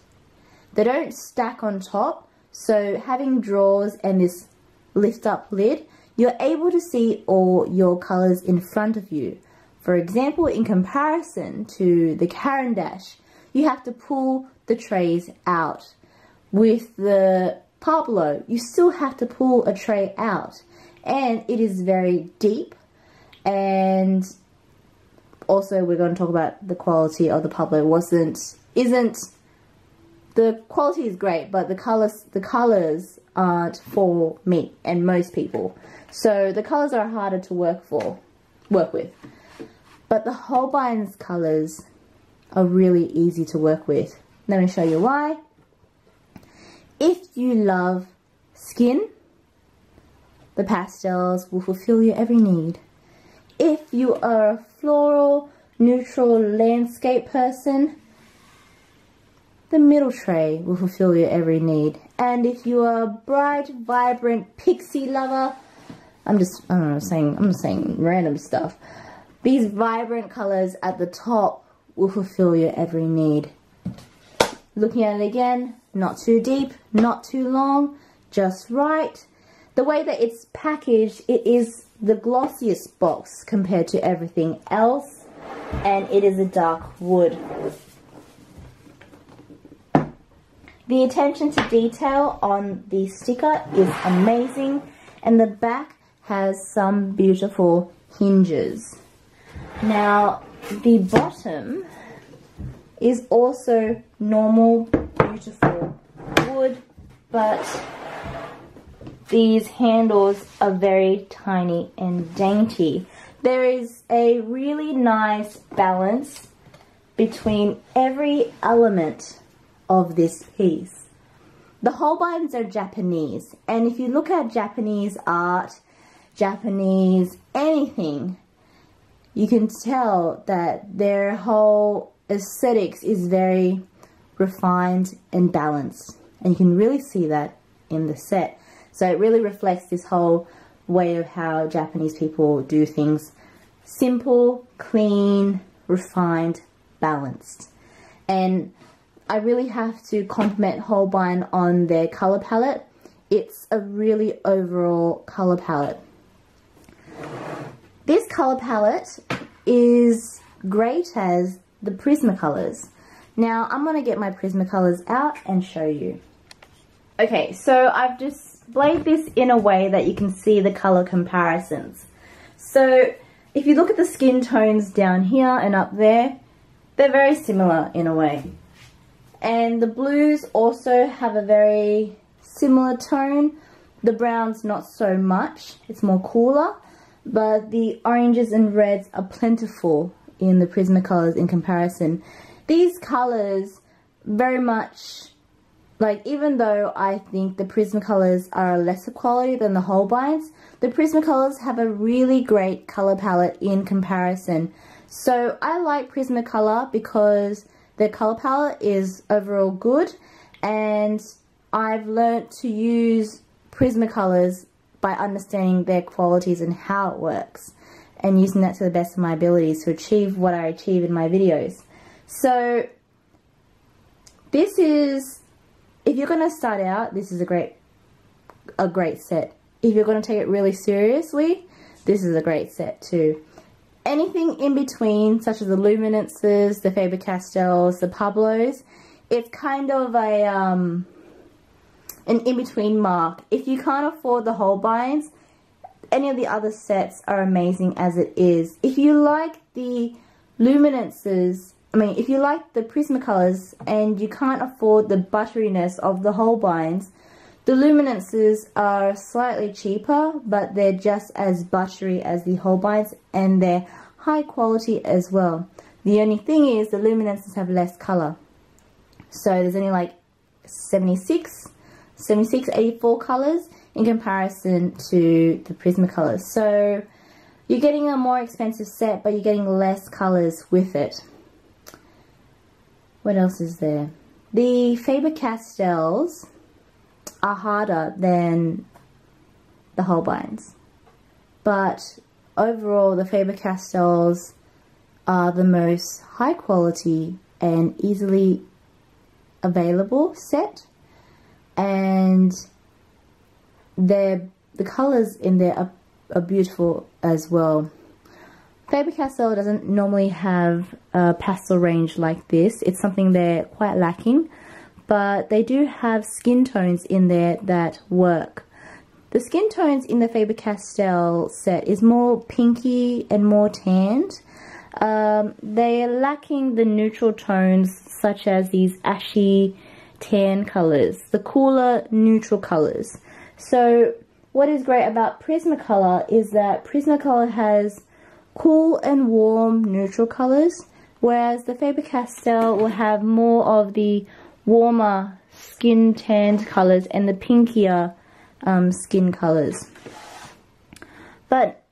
They don't stack on top, so having drawers and this lift up lid you're able to see all your colors in front of you. For example, in comparison to the Caran d'Ache, you have to pull the trays out. With the Pablo, you still have to pull a tray out. And it is very deep. And also we're going to talk about the quality of the Pablo wasn't, isn't, the quality is great, but the colors, the colors aren't for me and most people. So the colors are harder to work for, work with. But the Holbein's colors are really easy to work with. Let me show you why. If you love skin, the pastels will fulfill your every need. If you are a floral, neutral landscape person, the middle tray will fulfill your every need. And if you are a bright, vibrant pixie lover, I'm just, I don't know, saying, I'm just saying random stuff. These vibrant colors at the top will fulfill your every need. Looking at it again, not too deep, not too long, just right. The way that it's packaged, it is the glossiest box compared to everything else. And it is a dark wood. The attention to detail on the sticker is amazing. And the back has some beautiful hinges. Now, the bottom is also normal, beautiful wood, but these handles are very tiny and dainty. There is a really nice balance between every element of this piece. The Holbeins are Japanese, and if you look at Japanese art, Japanese, anything, you can tell that their whole aesthetics is very refined and balanced. And you can really see that in the set. So it really reflects this whole way of how Japanese people do things. Simple, clean, refined, balanced. And I really have to compliment Holbein on their color palette. it's a really overall color palette. This color palette is great as the Prismacolors. Now I'm going to get my Prismacolors out and show you. Okay, so I've displayed this in a way that you can see the color comparisons. So if you look at the skin tones down here and up there, they're very similar in a way. And the blues also have a very similar tone. The browns not so much, it's more cooler. But the oranges and reds are plentiful in the Prismacolors in comparison. These colors very much, like even though I think the Prismacolors are a lesser quality than the Holbeins, the Prismacolors have a really great color palette in comparison. So I like Prismacolor because their color palette is overall good and I've learnt to use Prismacolors by understanding their qualities and how it works and using that to the best of my abilities to achieve what I achieve in my videos. So this is, if you're going to start out, this is a great, a great set. If you're going to take it really seriously, this is a great set too. Anything in between, such as the Luminances, the Faber-Castells, the Pablos, it's kind of a, um, an in-between mark. If you can't afford the Holbeins, any of the other sets are amazing as it is. If you like the luminances, I mean, if you like the Prismacolors and you can't afford the butteriness of the Holbeins, the luminances are slightly cheaper, but they're just as buttery as the Holbeins and they're high quality as well. The only thing is the luminances have less color. So there's only like 76, 76, 84 colors in comparison to the Prismacolors. So you're getting a more expensive set, but you're getting less colors with it. What else is there? The Faber-Castells are harder than the Holbeins. But overall, the Faber-Castells are the most high quality and easily available set. And they're, the colours in there are, are beautiful as well. Faber-Castell doesn't normally have a pastel range like this. It's something they're quite lacking, but they do have skin tones in there that work. The skin tones in the Faber-Castell set is more pinky and more tanned. Um, they are lacking the neutral tones such as these ashy tan colors, the cooler neutral colors. So what is great about Prismacolor is that Prismacolor has cool and warm neutral colors, whereas the Faber-Castell will have more of the warmer skin tanned colors and the pinkier um, skin colors. But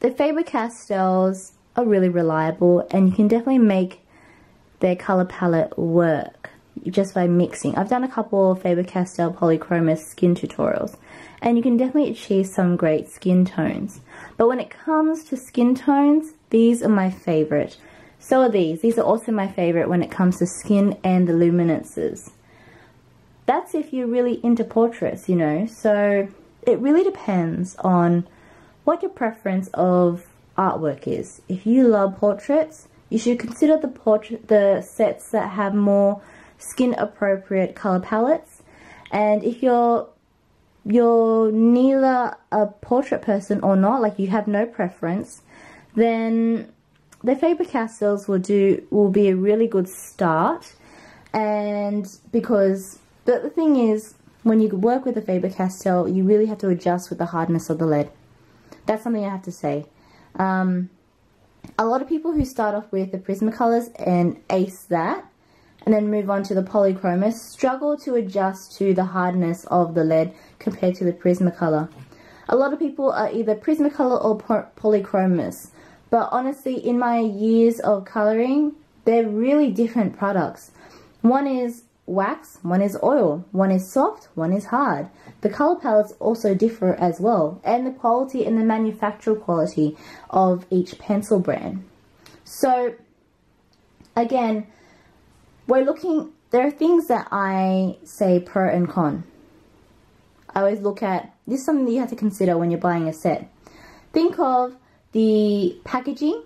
the Faber-Castells are really reliable and you can definitely make their color palette work just by mixing. I've done a couple of Faber-Castell Polychromos skin tutorials and you can definitely achieve some great skin tones. But when it comes to skin tones, these are my favorite. So are these. These are also my favorite when it comes to skin and the luminances. That's if you're really into portraits, you know. So it really depends on what your preference of artwork is. If you love portraits, you should consider the portrait the sets that have more skin appropriate color palettes. And if you're you're neither a portrait person or not, like you have no preference, then the Faber-Castells will do will be a really good start. And because but the thing is, when you work with a Faber-Castell, you really have to adjust with the hardness of the lead. That's something I have to say. Um, a lot of people who start off with the Prismacolors and ace that, and then move on to the Polychromos, struggle to adjust to the hardness of the lead compared to the Prismacolor. A lot of people are either Prismacolor or Polychromos, but honestly, in my years of coloring, they're really different products. One is wax, one is oil, one is soft, one is hard. The color palettes also differ as well, and the quality and the manufacturer quality of each pencil brand. So, again, we're looking, there are things that I say pro and con. I always look at this is something that you have to consider when you're buying a set. Think of the packaging,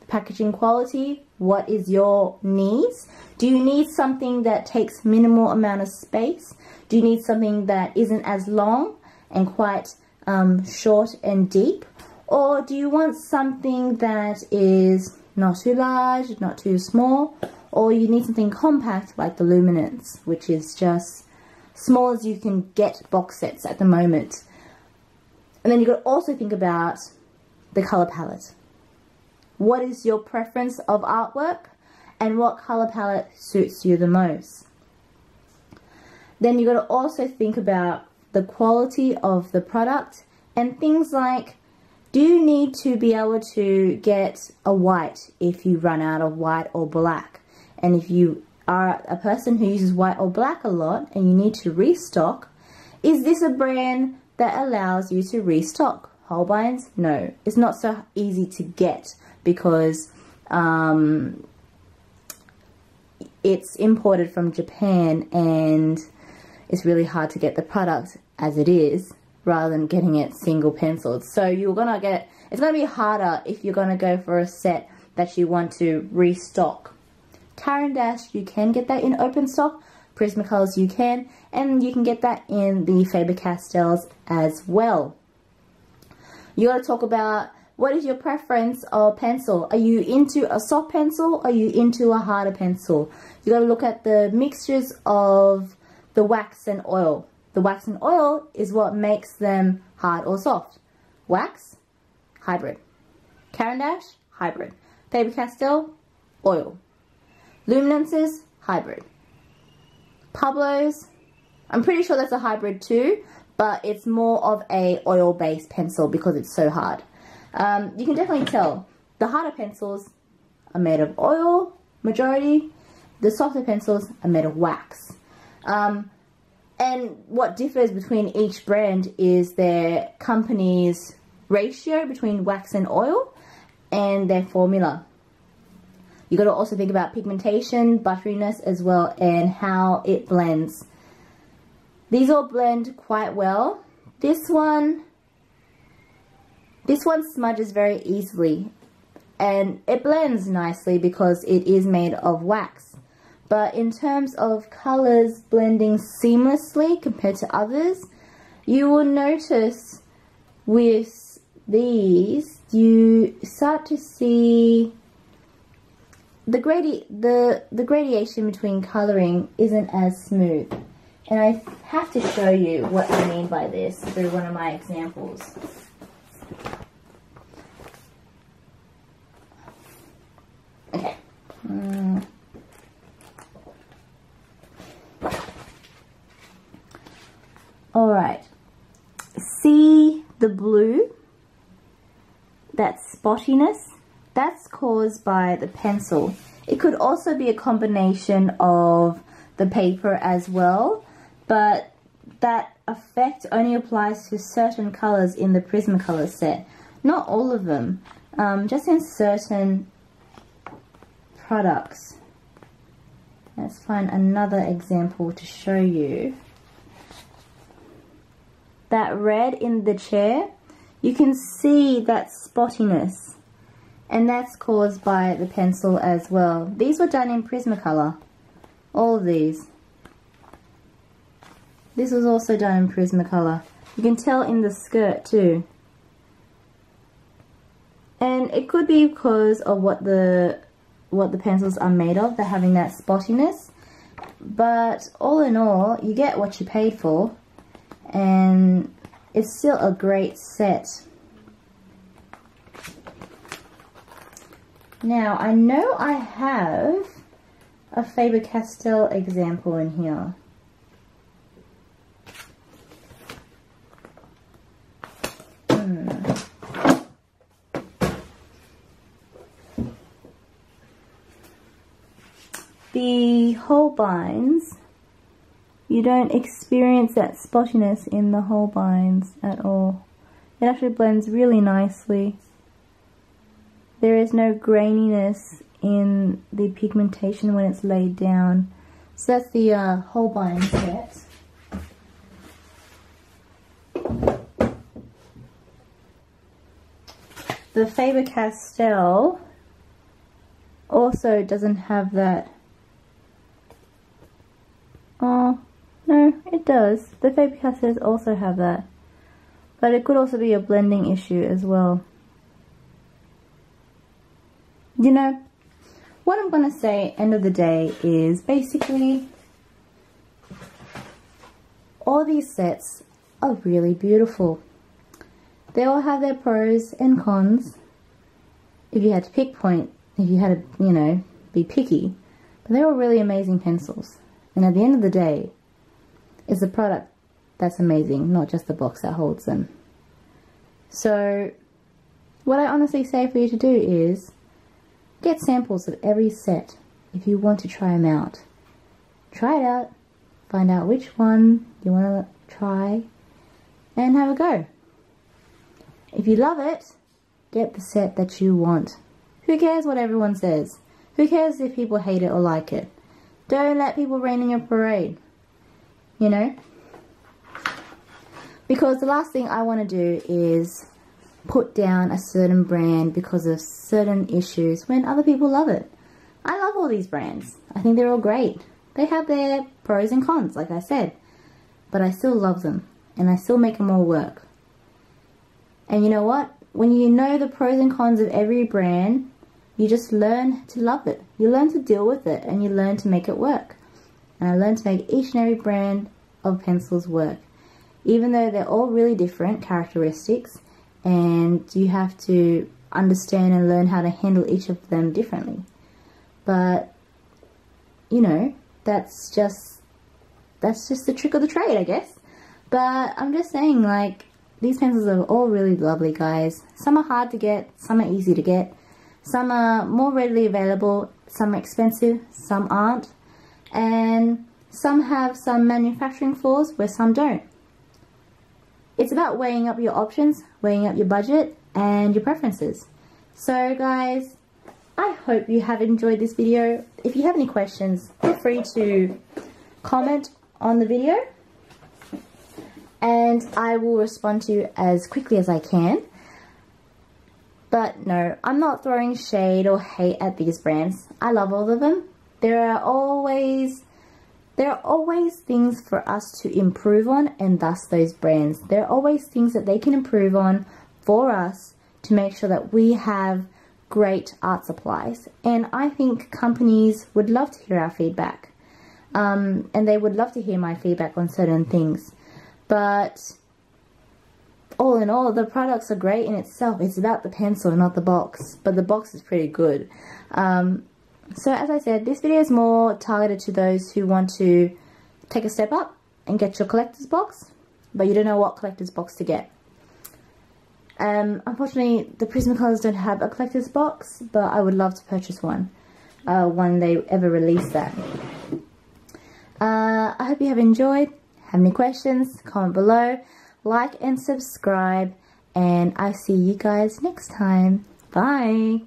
the packaging quality, what is your needs? Do you need something that takes minimal amount of space? Do you need something that isn't as long and quite um, short and deep? Or do you want something that is not too large, not too small? Or you need something compact like the Luminance, which is just small as you can get box sets at the moment. And then you to also think about the color palette. What is your preference of artwork and what color palette suits you the most? Then you got to also think about the quality of the product and things like do you need to be able to get a white if you run out of white or black? And if you are a person who uses white or black a lot and you need to restock, is this a brand that allows you to restock? Holbeins? No, it's not so easy to get because um, it's imported from Japan and it's really hard to get the product as it is rather than getting it single penciled. So you're gonna get, it's gonna be harder if you're gonna go for a set that you want to restock. D'Ache, you can get that in open stock. Prismacolors you can, and you can get that in the Faber-Castells as well. You gotta talk about what is your preference of pencil? Are you into a soft pencil? Are you into a harder pencil? You gotta look at the mixtures of the wax and oil. The wax and oil is what makes them hard or soft. Wax, hybrid. Caran d'Ache, hybrid. Faber-Castell, oil. Luminances, hybrid. Pablo's, I'm pretty sure that's a hybrid too, but it's more of a oil-based pencil because it's so hard. Um, you can definitely tell the harder pencils are made of oil, majority. The softer pencils are made of wax. Um, and what differs between each brand is their company's ratio between wax and oil and their formula. You got to also think about pigmentation, butteriness as well, and how it blends. These all blend quite well. This one, this one smudges very easily, and it blends nicely because it is made of wax. But in terms of colors blending seamlessly compared to others, you will notice with these, you start to see the gradi the the gradation between coloring isn't as smooth and I have to show you what I mean by this through one of my examples. Okay. Mm. All right. See the blue? That spottiness? Caused by the pencil. It could also be a combination of the paper as well, but that effect only applies to certain colors in the Prismacolor set. Not all of them, um, just in certain products. Let's find another example to show you. That red in the chair, you can see that spottiness and that's caused by the pencil as well. These were done in Prismacolor, all of these. This was also done in Prismacolor. You can tell in the skirt too. And it could be because of what the what the pencils are made of. They're having that spottiness. But all in all, you get what you paid for. And it's still a great set. Now, I know I have a Faber-Castell example in here. Hmm. The Holbeins, you don't experience that spottiness in the Holbeins at all. It actually blends really nicely there is no graininess in the pigmentation when it's laid down. So that's the uh, Holbein set. The Faber-Castell also doesn't have that. Oh, no, it does. The Faber-Castells also have that. But it could also be a blending issue as well. You know, what I'm going to say end of the day is basically all these sets are really beautiful. They all have their pros and cons. If you had to pick point, if you had to, you know, be picky. But they're all really amazing pencils. And at the end of the day, it's the product that's amazing, not just the box that holds them. So, what I honestly say for you to do is get samples of every set if you want to try them out. Try it out, find out which one you want to try, and have a go. If you love it, get the set that you want. Who cares what everyone says? Who cares if people hate it or like it? Don't let people rain in your parade. You know? Because the last thing I want to do is put down a certain brand because of certain issues when other people love it. I love all these brands. I think they're all great. They have their pros and cons, like I said. But I still love them. And I still make them all work. And you know what? When you know the pros and cons of every brand, you just learn to love it. You learn to deal with it and you learn to make it work. And I learned to make each and every brand of pencils work. Even though they're all really different characteristics and you have to understand and learn how to handle each of them differently. But, you know, that's just, that's just the trick of the trade, I guess. But I'm just saying, like, these pencils are all really lovely, guys. Some are hard to get, some are easy to get. Some are more readily available, some are expensive, some aren't. And some have some manufacturing flaws where some don't. It's about weighing up your options, weighing up your budget and your preferences. So guys, I hope you have enjoyed this video. If you have any questions, feel free to comment on the video and I will respond to you as quickly as I can. But no, I'm not throwing shade or hate at these brands. I love all of them. There are always there are always things for us to improve on and thus those brands. There are always things that they can improve on for us to make sure that we have great art supplies. And I think companies would love to hear our feedback. Um, and they would love to hear my feedback on certain things. But all in all, the products are great in itself. It's about the pencil, not the box. But the box is pretty good. Um, so as I said, this video is more targeted to those who want to take a step up and get your collector's box, but you don't know what collector's box to get. Um, unfortunately, the Prismacolors don't have a collector's box, but I would love to purchase one uh, when they ever release that. Uh, I hope you have enjoyed. Have any questions? Comment below. Like and subscribe. And I see you guys next time. Bye.